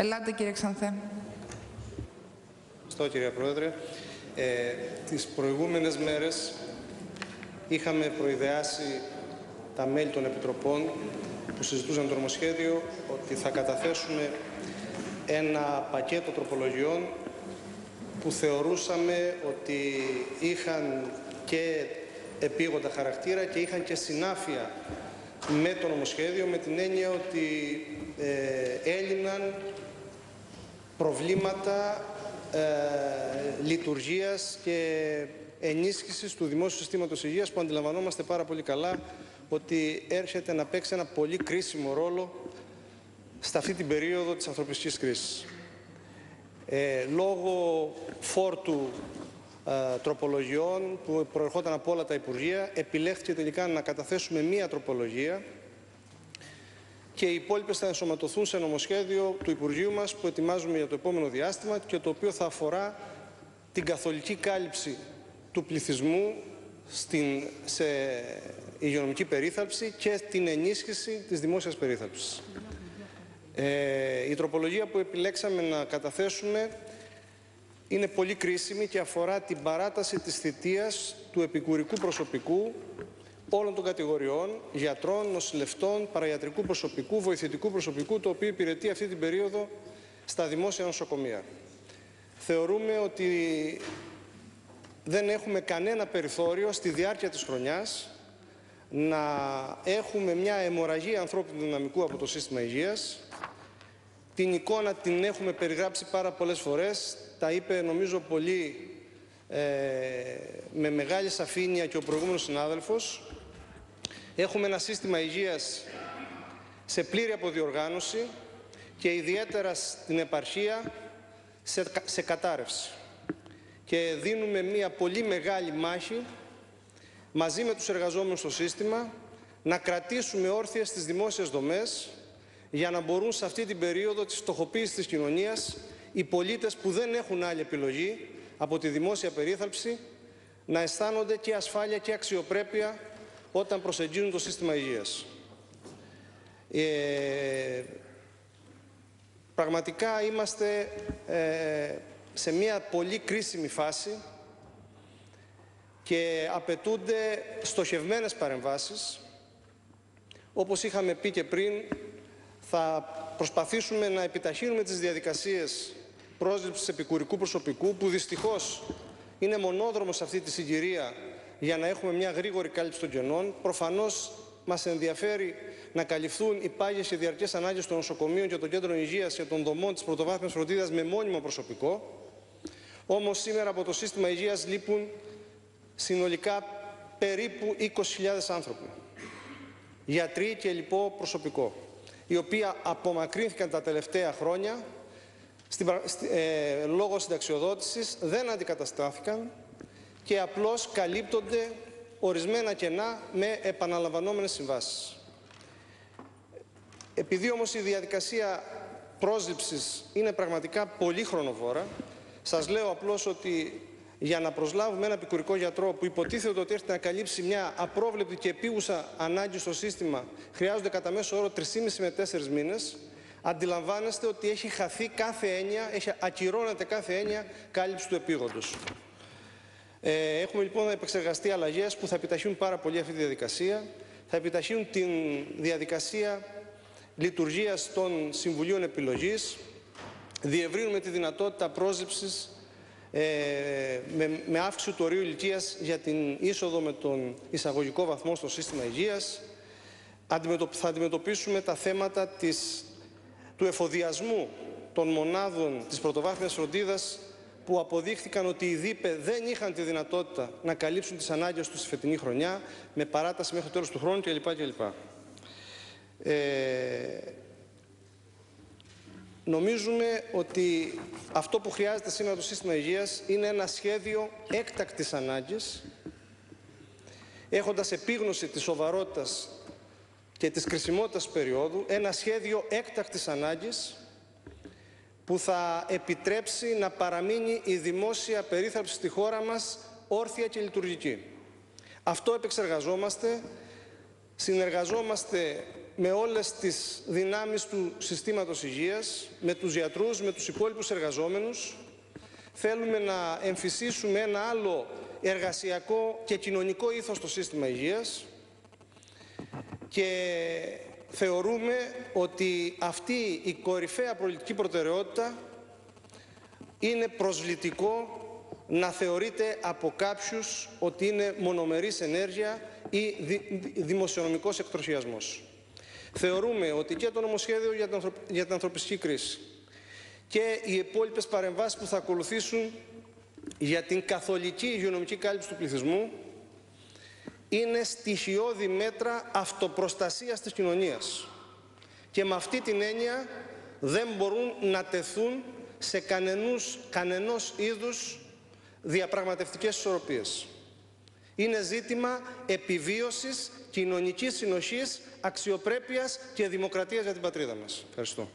Ελάτε κύριε Ξανθέ. Ευχαριστώ κύριε Πρόεδρε. Ε, τις προηγούμενες μέρες είχαμε προειδεάσει τα μέλη των Επιτροπών που συζητούσαν το νομοσχέδιο ότι θα καταθέσουμε ένα πακέτο τροπολογιών που θεωρούσαμε ότι είχαν και επίγοντα χαρακτήρα και είχαν και συνάφεια με το νομοσχέδιο με την έννοια ότι ε, έλυναν προβλήματα ε, λειτουργίας και ενίσχυσης του δημόσιου συστήματος υγείας που αντιλαμβανόμαστε πάρα πολύ καλά ότι έρχεται να παίξει ένα πολύ κρίσιμο ρόλο σε αυτή την περίοδο της ανθρωπιστικής κρίσης. Ε, λόγω φόρτου ε, τροπολογιών που προερχόταν από όλα τα Υπουργεία, επιλέχθηκε τελικά να καταθέσουμε μία τροπολογία και οι υπόλοιπες θα ενσωματωθούν σε νομοσχέδιο του Υπουργείου μας που ετοιμάζουμε για το επόμενο διάστημα και το οποίο θα αφορά την καθολική κάλυψη του πληθυσμού στην, σε υγειονομική περίθαλψη και την ενίσχυση της δημόσιας περίθαλψης. Ε, η τροπολογία που επιλέξαμε να καταθέσουμε είναι πολύ κρίσιμη και αφορά την παράταση της θητείας του επικουρικού προσωπικού όλων των κατηγοριών, γιατρών, νοσηλευτών, παραγιατρικού προσωπικού, βοηθητικού προσωπικού, το οποίο υπηρετεί αυτή την περίοδο στα δημόσια νοσοκομεία. Θεωρούμε ότι δεν έχουμε κανένα περιθώριο στη διάρκεια της χρονιάς να έχουμε μια αιμορραγία ανθρώπινου δυναμικού από το σύστημα υγείας. Την εικόνα την έχουμε περιγράψει πάρα πολλές φορές, τα είπε νομίζω πολύ ε, με μεγάλη σαφήνεια και ο προηγούμενος συνάδελφος. Έχουμε ένα σύστημα υγείας σε πλήρη αποδιοργάνωση και ιδιαίτερα στην επαρχία σε, σε κατάρρευση. Και δίνουμε μια πολύ μεγάλη μάχη μαζί με τους εργαζόμενους στο σύστημα να κρατήσουμε όρθιες τις δημόσιες δομές για να μπορούν σε αυτή την περίοδο της φτωχοποίησης της κοινωνίας οι πολίτες που δεν έχουν άλλη επιλογή από τη δημόσια περίθαλψη να αισθάνονται και ασφάλεια και αξιοπρέπεια όταν προσεγγίζουν το σύστημα υγείας. Ε, πραγματικά είμαστε ε, σε μια πολύ κρίσιμη φάση και απαιτούνται στοχευμένες παρεμβάσεις. Όπως είχαμε πει και πριν, θα προσπαθήσουμε να επιταχύνουμε τις διαδικασίες πρόσληψης επικουρικού προσωπικού, που δυστυχώς είναι μονόδρομος σε αυτή τη συγκυρία για να έχουμε μια γρήγορη κάλυψη των κενών. Προφανώς μας ενδιαφέρει να καλυφθούν οι πάγιες και διαρκές ανάγκες των νοσοκομείων και των κέντρων υγείας και των δομών της πρωτοβάθμιας φροντίδας με μόνιμο προσωπικό. Όμως σήμερα από το σύστημα υγείας λείπουν συνολικά περίπου 20.000 άνθρωποι. Γιατροί και λοιπό προσωπικό, οι οποίοι απομακρύνθηκαν τα τελευταία χρόνια ε, λόγω συνταξιοδότησης, δεν αντικαταστάθηκαν και απλώς καλύπτονται ορισμένα κενά με επαναλαμβανόμενες συμβάσεις. Επειδή όμως η διαδικασία πρόσληψης είναι πραγματικά πολύ χρονοβόρα, σας λέω απλώς ότι για να προσλάβουμε ένα επικουρικό γιατρό που υποτίθεται ότι έρχεται να καλύψει μια απρόβλεπτη και επίγουσα ανάγκη στο σύστημα χρειάζονται κατά μέσο όρο 3,5 με 4 μήνες, αντιλαμβάνεστε ότι έχει χαθεί κάθε έννοια, έχει ακυρώνεται κάθε έννοια κάλυψη του επίγοντος. Ε, έχουμε λοιπόν επεξεργαστεί αλλαγές που θα επιταχύνουν πάρα πολύ αυτή τη διαδικασία, θα επιταχύνουν τη διαδικασία λειτουργίας των Συμβουλίων Επιλογής, διευρύνουμε τη δυνατότητα πρόσληψης ε, με, με αύξηση του ορίου ηλικίας για την είσοδο με τον εισαγωγικό βαθμό στο σύστημα υγείας. Θα αντιμετωπίσουμε τα θέματα της, του εφοδιασμού των μονάδων της πρωτοβάθμιας φροντίδας που αποδείχθηκαν ότι οι ΔΥΠΕ δεν είχαν τη δυνατότητα να καλύψουν τις ανάγκες τους στη φετινή χρονιά με παράταση μέχρι το τέλος του χρόνου κλπ. κλπ. Ε, νομίζουμε ότι αυτό που χρειάζεται σήμερα το σύστημα υγείας είναι ένα σχέδιο έκτακτης ανάγκης έχοντας επίγνωση της σοβαρότητας και της κρισιμότητας περίοδου, ένα σχέδιο έκτακτης ανάγκης που θα επιτρέψει να παραμείνει η δημόσια περίθαλψη στη χώρα μας όρθια και λειτουργική. Αυτό επεξεργαζόμαστε, συνεργαζόμαστε με όλες τις δυνάμεις του συστήματος υγείας, με τους γιατρούς, με τους υπόλοιπους εργαζόμενους. Θέλουμε να εμφυσίσουμε ένα άλλο εργασιακό και κοινωνικό ήθος στο σύστημα υγείας και θεωρούμε ότι αυτή η κορυφαία πολιτική προτεραιότητα είναι προσβλητικό να θεωρείται από κάποιους ότι είναι μονομερής ενέργεια ή δημοσιονομικός εκτροχιασμός. Θεωρούμε ότι και το νομοσχέδιο για την, για την ανθρωπιστική κρίση και οι υπόλοιπες παρεμβάσεις που θα ακολουθήσουν για την καθολική υγειονομική κάλυψη του πληθυσμού είναι στοιχειώδη μέτρα αυτοπροστασίας της κοινωνίας. Και με αυτή την έννοια δεν μπορούν να τεθούν σε κανενούς, κανενός είδους διαπραγματευτικές ισορροπίες. Είναι ζήτημα επιβίωσης, κοινωνικής συνοχής, αξιοπρέπειας και δημοκρατίας για την πατρίδα μας. Ευχαριστώ.